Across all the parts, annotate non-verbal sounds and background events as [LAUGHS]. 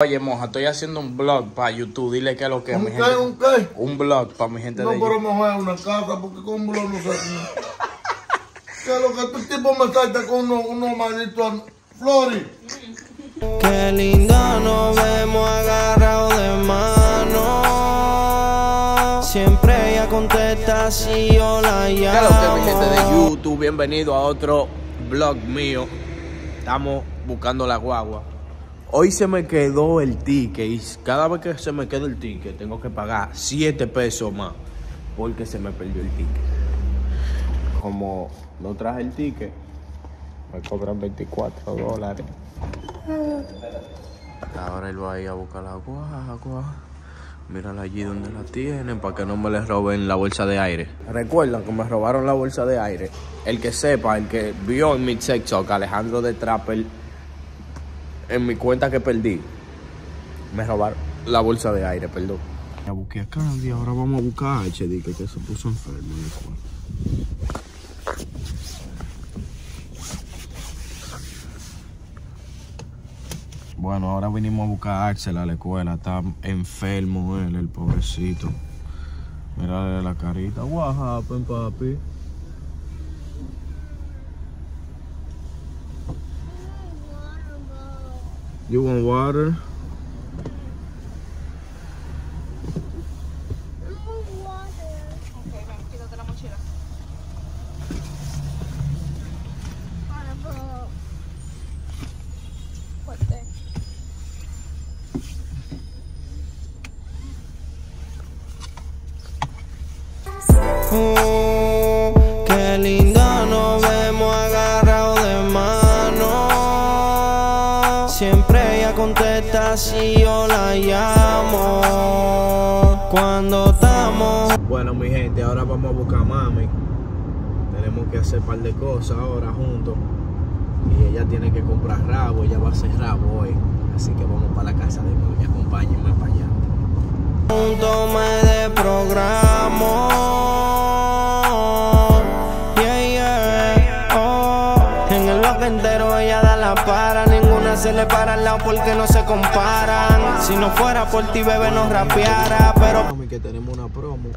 Oye, moja, estoy haciendo un blog para YouTube. Dile qué es lo que es ¿Un mi qué? gente. ¿Un qué? Un blog para mi gente No, de pero YouTube. mejor es una casa porque con un blog no se hace. ¿Qué es lo que este tipo me salta con unos manitos? Flori. Qué lindo nos vemos agarrados de mano. Siempre ella contesta si yo la ¿Qué es lo que es mi gente de llamo. YouTube? Bienvenido a otro blog mío. Estamos buscando la guagua. Hoy se me quedó el ticket y cada vez que se me queda el ticket tengo que pagar 7 pesos más porque se me perdió el ticket. Como no traje el ticket, me cobran 24 dólares. Ahora él va a ir a buscar la guagua. Mírala allí donde la tienen para que no me les roben la bolsa de aire. Recuerdan que me robaron la bolsa de aire. El que sepa, el que vio en mi TikTok, Alejandro de Trapper, en mi cuenta que perdí, me robaron la bolsa de aire, perdón. Ya busqué a Candy, ahora vamos a buscar a HD, que, que se puso enfermo en la escuela. Bueno, ahora vinimos a buscar a Axel a la escuela. Está enfermo él, el pobrecito. Mírale la carita. What happened, papi? You want water? Contesta si yo la llamo. Cuando estamos Bueno, mi gente, ahora vamos a buscar a mami. Tenemos que hacer un par de cosas ahora juntos. Y ella tiene que comprar rabo, ella va a hacer rabo hoy. Así que vamos para la casa de mami. Acompáñenme para allá. juntos me. Yeah, entero ella da la para. Ninguna se le para al lado porque no se comparan. Si no fuera por ti, bebé, no rapeara. Pero Mami, que tenemos una promo.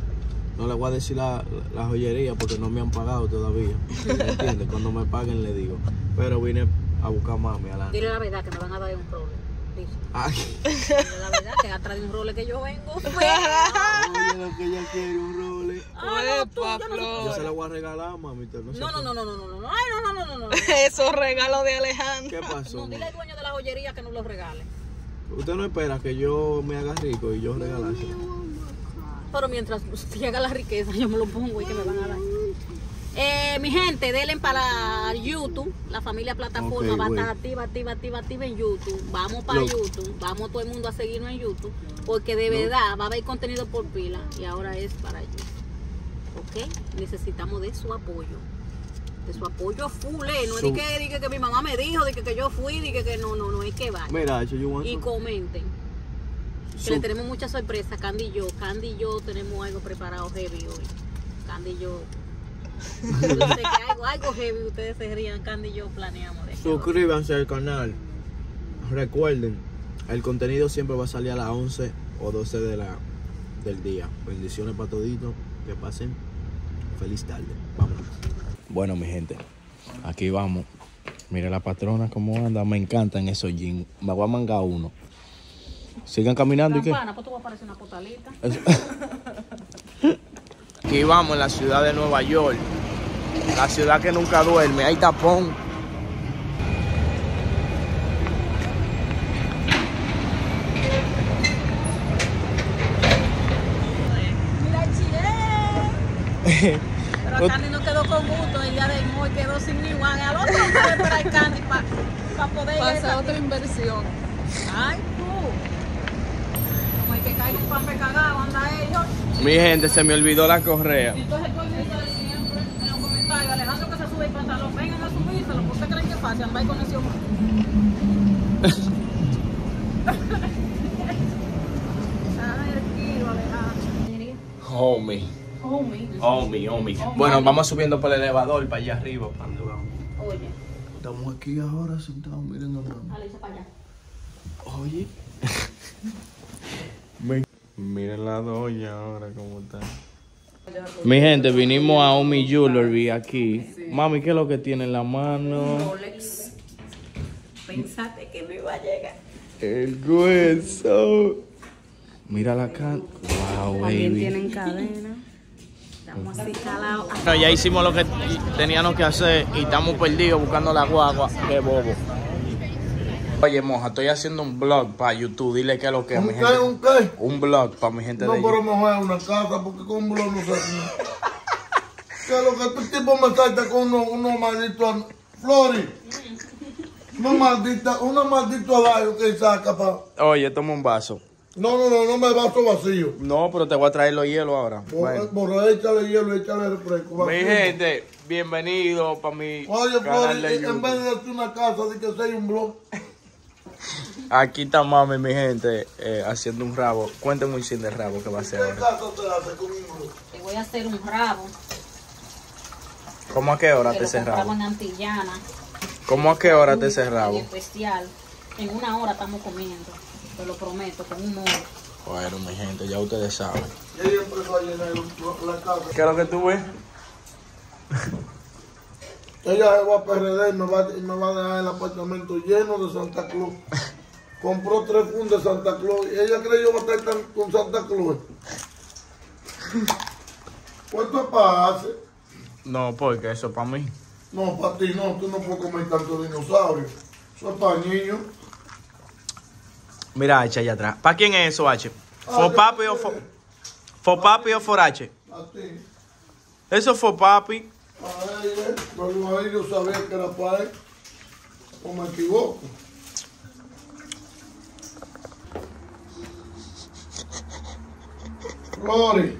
No le voy a decir la, la joyería porque no me han pagado todavía. ¿Me entiendes? Cuando me paguen le digo. Pero vine a buscar a mami adelante. Dile la verdad que me van a dar un role. Dice. Ay, Dile la verdad que atrás de un role que yo vengo. oye, lo que ella quiere, un role. Ah, no, tú, yo, no, yo, se la voy a regalar, mami. No, no, no, no, no, no, no, Ay, no, no, no, no, no. [LAUGHS] Esos regalos de Alejandro. ¿Qué pasó? No, dile al dueño de la joyería que nos los regale. Usted no espera que yo me haga rico y yo regalarse. Pero mientras [LAUGHS] usted haga la riqueza, yo me lo pongo y que me van a dar. Eh, mi gente, denle para YouTube, la familia plataforma, va a estar activa, activa, activa, activa en YouTube. Vamos para no. YouTube, vamos todo el mundo a seguirnos en YouTube, porque de no. verdad va a haber contenido por pila y ahora es para YouTube. ¿Ok? Necesitamos de su apoyo. De su apoyo full, eh. No es que, que, que mi mamá me dijo, de que, que yo fui, de que, que no, no, no, es que. Mira, want Y comenten. Que le tenemos muchas sorpresas, Candy y yo. Candy y yo tenemos algo preparado heavy hoy. Candy y yo. [LAUGHS] Yo sé que algo, algo heavy, ustedes se rían. Candy y yo planeamos eso. Suscríbanse al canal. Recuerden, el contenido siempre va a salir a las 11 o 12 de la, del día. Bendiciones para toditos. Que pasen feliz tarde. Vámonos. Bueno, mi gente, aquí vamos. Mira la patrona cómo anda. Me encantan esos jeans. Me voy a mangar uno. Sigan caminando y qué. Pues tú vas a parecer una potalita. [LAUGHS] Aquí vamos en la ciudad de Nueva York. La ciudad que nunca duerme. Hay tapón. Mira, chile. [LAUGHS] Candy no quedó con gusto el día de hoy, quedó sin ni one. Al otro día de esperar Candy para poder ir a Pasa otra inversión. Ay, tú. Como el que cae un pan cagado, anda ellos. Mi gente, se me olvidó la correa. Entonces el mundo de siempre en los comentarios, Alejandro que se sube el pantalón, vengan a subírselo, ¿por qué creen que es fácil? Andar con ese [LAUGHS] el. Homie. Homie. Homie, homie. Bueno, vamos subiendo por el elevador para allá arriba. ¿para dónde vamos? Oye, Estamos aquí ahora sentados, miren a. Alicia para allá. Oye. Miren la doña ahora cómo está. Mi gente, vinimos a Omi Jewelry aquí. Mami, ¿qué es lo que tiene en la mano? Rolex. Pensaste que no iba a llegar. El hueso. Mira la can. Wow, También baby. tienen cadena. Estamos. Bueno, ya hicimos lo que teníamos que hacer y estamos perdidos buscando la guagua. Qué bobo. Oye, moja, estoy haciendo un blog para YouTube. Dile qué es lo que es, ¿Un mi qué? gente. ¿Un qué? Un blog para mi gente No, de pero YouTube. mejor es una casa porque con un blog no se hace. ¿Qué es lo que este tipo me salta con unos uno malditos Flori? Una maldita, una maldito adario que saca pa. Oye, toma un vaso. No, no, no, no me vaso vacío. No, pero te voy a traer los hielos ahora. Por, Bueno. por échale hielo, échale refresco. Mi vacío. gente, bienvenido para mi Oye, canal de en YouTube. vez de darte una casa, di que sea un blog. Aquí está mami, mi gente, eh, haciendo un rabo. Cuéntame un chin de rabo que va a hacer ¿Qué ahora. casa se hace con un blog? Te voy a hacer un rabo. ¿Cómo a qué hora Que te cerramos? en Antillana. ¿Cómo a qué hora te detalle especial. En una hora estamos comiendo. Te lo prometo, con una hora. Bueno, mi gente, ya ustedes saben. Y ella empezó a llenar el- la casa. ¿Qué es lo que tú ves? Ella se va a PRD y me va, y me va a dejar el apartamento lleno de Santa Claus. Compró tres fundas de Santa Claus y ella cree que yo voy a estar con Santa Claus. ¿Cuánto pasa? No, porque eso es para mí. No, para ti no, tú no puedes comer tanto dinosaurio. Eso es para niños. Mira H allá atrás. ¿Para quién es eso, H? Ah, ¿For yo papi o for, for papi o for H? Eso es for papi. A ella, pero ahí yo sabía que era para él. O me equivoco. Flori.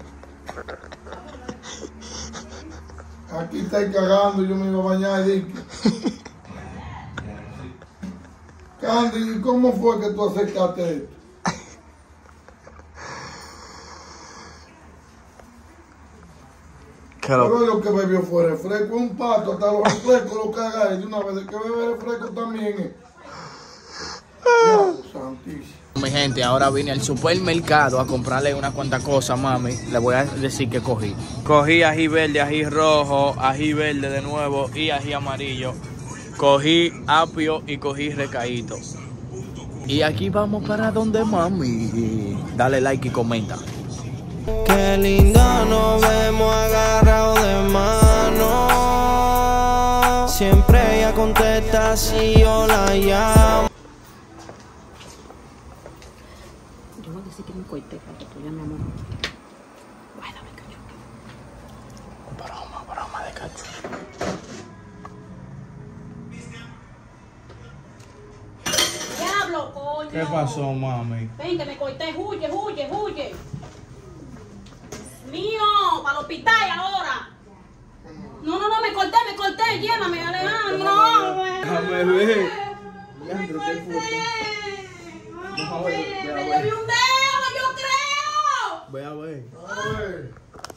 Aquí estáis cagando, yo me iba a bañar y dije. Candy, ¿y cómo fue que tú acercaste esto? [LAUGHS] ¿Qué lo- Pero lo que bebió fue refresco, un pato, hasta los refrescos lo cagáis de una vez, el que bebe refresco también es. Dios santísimo. Mi gente, ahora vine al supermercado a comprarle una cuanta cosa, mami. Le voy a decir que cogí. Cogí ají verde, ají rojo, ají verde de nuevo y ají amarillo. Cogí apio y cogí recaíto. Y aquí vamos para donde mami. Dale like y comenta. Qué lindo nos vemos agarrados de mano. Siempre ella contesta si yo la llamo. Yo voy a decir que me coité para que tú ya mi amor. Guárdame, cacho. Broma, broma de cacho. Diablo, coño. ¿Qué pasó, mami? Ven, que me coité. Huye, huye, huye. Mío, para el hospital ahora. No, no, no, me corté, me corté. Llévame, Alejandro. Déjame ver. Me corté. Me llevé un dedo, yo creo. Ve a ver. A ver,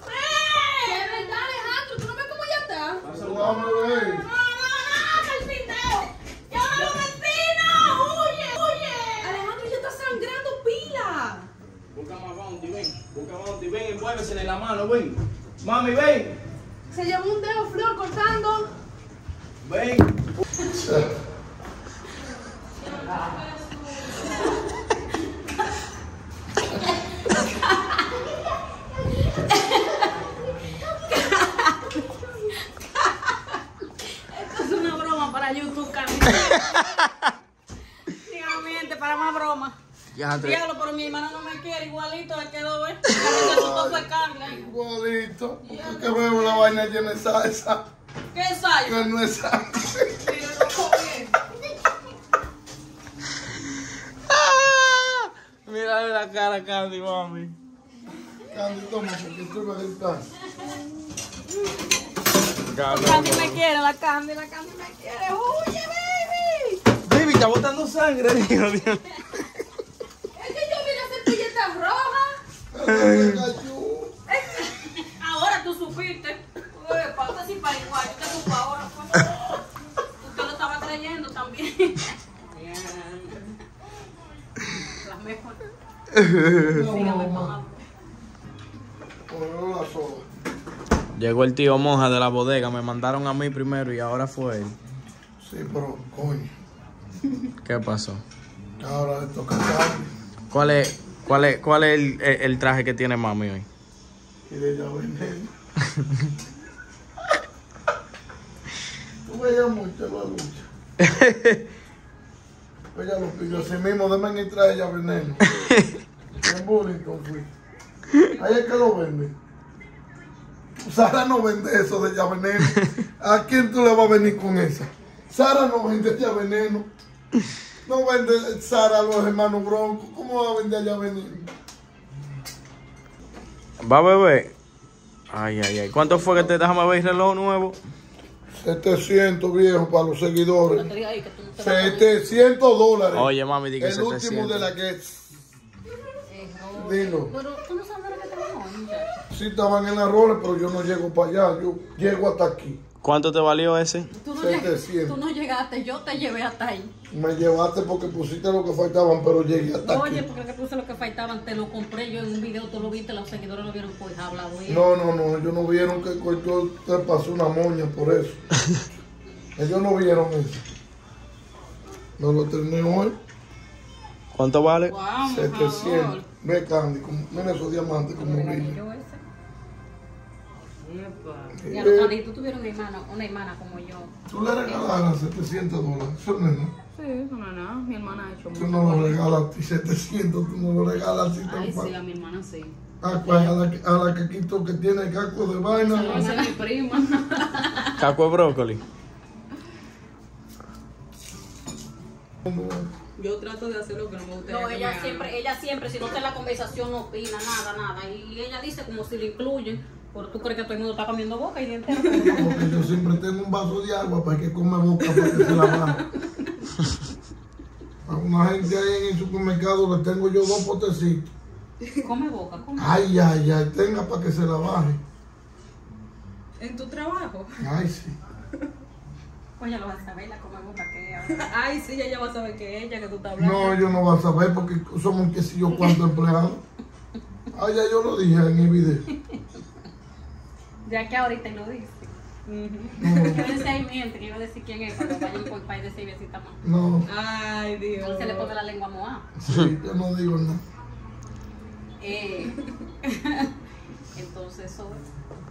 ¡Eh! ¿De verdad, Alejandro? ¿Tú no ves cómo ya está? déjame ver. No, no, no, el video. ¡Llama a los vecinos! ¡Huye, huye! Alejandro ya está sangrando pila. Busca más bounty, ven. Busca ven, envuélvesela en la mano, ven. Mami, ven. Se llevó un dedo flor cortando. Ven. Esto es una broma para YouTube, Carmen. [LAUGHS] Dígame, para más broma. Ya, André. Diablo, pero mi hermano no me quiere igualito, él quedó, ¿eh? Carmen, eso fue Carmen. Igualito. Porque que la llena de salsa. ¿Qué es eso? Que no es salsa. Ah, Mira la cara, Candy, mami. Candy, toma, porque tú a gritar. Candy me quiere, la Candy, la Candy me quiere. ¡Huye, baby! Baby, está botando sangre, digo, Dios. Es que yo vine a hacer pilletas Llegó el tío Monja de la bodega, me mandaron a mí primero y ahora fue él. Sí, pero coño, ¿Qué pasó? ahora le toca. ¿Cuál es, cuál es, cuál es el, el- el traje que tiene mami hoy? Y de ella veneno. [LAUGHS] Tú veías mucho la lucha. Ella lo pidió así mismo, déme y trae ella veneno. [LAUGHS] En Burlington fui. Ahí es que lo venden. Sara no vende eso de ella veneno. [LAUGHS] ¿A quién tú le vas a venir con esa? Sara no vende ella veneno. No vende Sara a los hermanos Broncos. ¿Cómo va a vender ella veneno? ¿Va a beber? Ay, ay, ay. ¿Cuánto fue que te déjame ver el reloj nuevo? 700 viejos para los seguidores. No ahí no te vas a comer. 700 dólares. Oye, mami, di que El último 700. de la que. Eh, no. Dilo. Pero tú no sabes lo que te va a comer, muchacho. Sí estaban en las roles, pero yo no llego para allá. Yo llego hasta aquí. ¿Cuánto te valió ese? Tú no, 700. lleg- tú no llegaste, yo te llevé hasta ahí. Me llevaste porque pusiste lo que faltaban, pero llegué hasta Oye, aquí. porque lo que puse lo que faltaban, te lo compré yo en un video, tú lo viste, los seguidores lo vieron, pues hablado. No, no, no. Ellos no vieron que yo te pasó una moña por eso. [LAUGHS] ellos no vieron eso. No lo terminé hoy. ¿Cuánto vale? Vamos, 700. Ve, Candy. como- Mira esos diamantes como brillan. Ese. Y a Eh, los tuvieron una hermana, una hermana como yo. Tú le regalas 700 dólares. Eso no es nada. Sí, eso no es nada. Mi hermana ha hecho Tú no lo regalas a ti 700, tú no lo regalas así tan Ay, sí, fácil. a mi hermana sí. Ah, pues, a la, que- a la que quito que tiene caco de vaina. Esa es mi prima. [LAUGHS] Caco de brócoli. Yo trato de hacer lo que no me gusta. No, ella siempre, ella siempre, si no está en la conversación, no opina nada, nada. Y ella dice como si lo incluyen, pero tú crees que todo el mundo está comiendo boca y diente entero. Porque yo siempre tengo un vaso de agua para que come boca para que se la baje. [LAUGHS] A una gente ahí en el supermercado le tengo yo dos potecitos. Come boca, come. Ay, ay, ay, tenga para que se la baje. ¿En tu trabajo? Ay, sí. Oye, lo vas a saber, la come boca que ella. Ay, sí, ella va a saber que es ella que tú estás hablando. No, yo no voy a saber porque somos qué sé yo cuántos empleados. Ay, ya yo lo dije en el video. Ya que ahorita lo dice. No, Quédense ahí mientras, iba a decir quién es, cuando vayan por el país de seis besitas más. no, Ay, Dios. Entonces se le pone la lengua moa. sí, yo no digo nada. Eh, [LAUGHS] entonces eso es.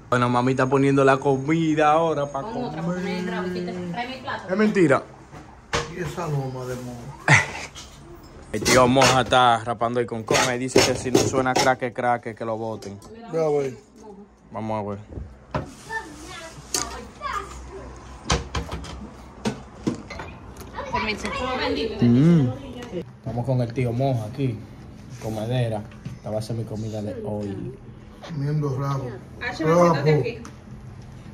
Bueno, mami está poniendo la comida ahora para Pon otra, porque me grabo. y quita- Trae mi plato. Es mentira. Y esa loma de moho. [LAUGHS] El tío Moja está rapando el con y dice que si no suena craque, craque, que lo boten. Vamos a ver. Permiso. Mm. Estamos con el tío Moja aquí, comedera. Esta va a ser mi comida de hoy. Comiendo rabo. Asha, Rabo. aquí.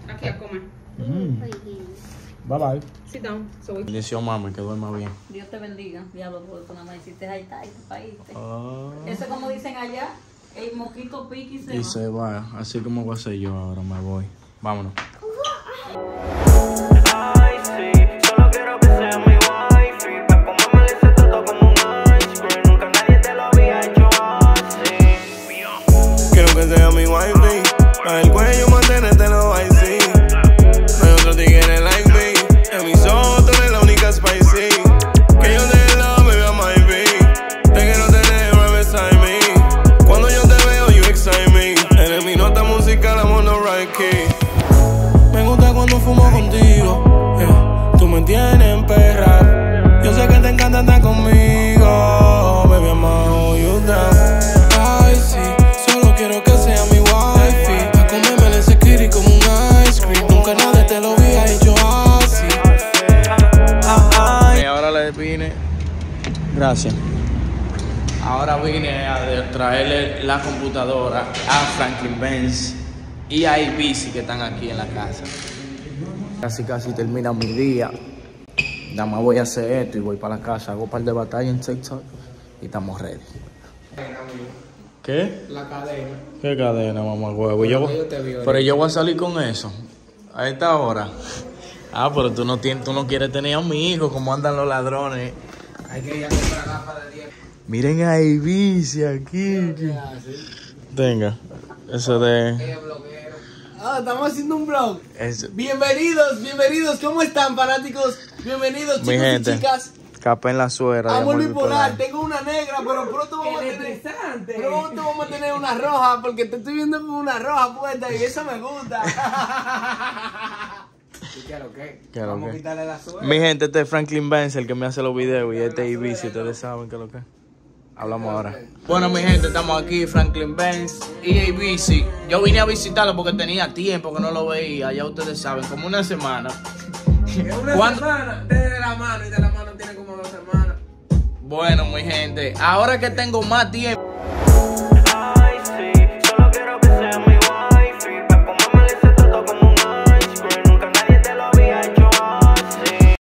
Aquí a comer. Mm. Bye bye. Sit down. So we- Bendición, mami, que duerma bien. Dios te bendiga. Diablo, porque tú nada más hiciste ahí, está, y tu país. Ah. Eso es como dicen allá, el moquito pique y se Y va. se va, así como voy a hacer yo ahora, me voy. Vámonos. Gracias. Ahora vine a traerle la computadora a Franklin Benz y a ABC que están aquí en la casa. Casi casi termina mi día. Nada más voy a hacer esto y voy para la casa. Hago un par de batallas en TikTok y estamos ready. ¿Qué? La cadena. ¿Qué cadena, mamá huevo? Yo, yo pero yo voy a salir con eso. A esta hora. Ah, pero tú no, tienes, tú no quieres tener amigos como andan los ladrones. Hay que ir a comprar gafas de 10. Miren a Ibici aquí. Tenga. Eso de. Ah, estamos haciendo un vlog. es- Bienvenidos, bienvenidos. ¿Cómo están, fanáticos? Bienvenidos, Mi chicos gente. y chicas. Capa en la suera. bipolar. bipolar. Tengo una negra, pero pronto vamos a tener. Pronto vamos a tener una roja, porque te estoy viendo con una roja puesta y eso me gusta. [LAUGHS] Claro que. Mi gente, este es Franklin Benz, el que me hace los videos, y este es Ibici, ustedes saben que es lo que. es. Hablamos ahora. Bueno, mi gente, estamos aquí, Franklin Benz y Ibici. Yo vine a visitarlo porque tenía tiempo que no lo veía, ya ustedes saben, como una semana. Una ¿Cuándo? semana, desde la mano y de la mano tiene como dos semanas. Bueno, mi gente, ahora que tengo más tiempo.